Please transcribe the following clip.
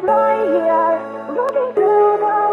to fly here, looking through the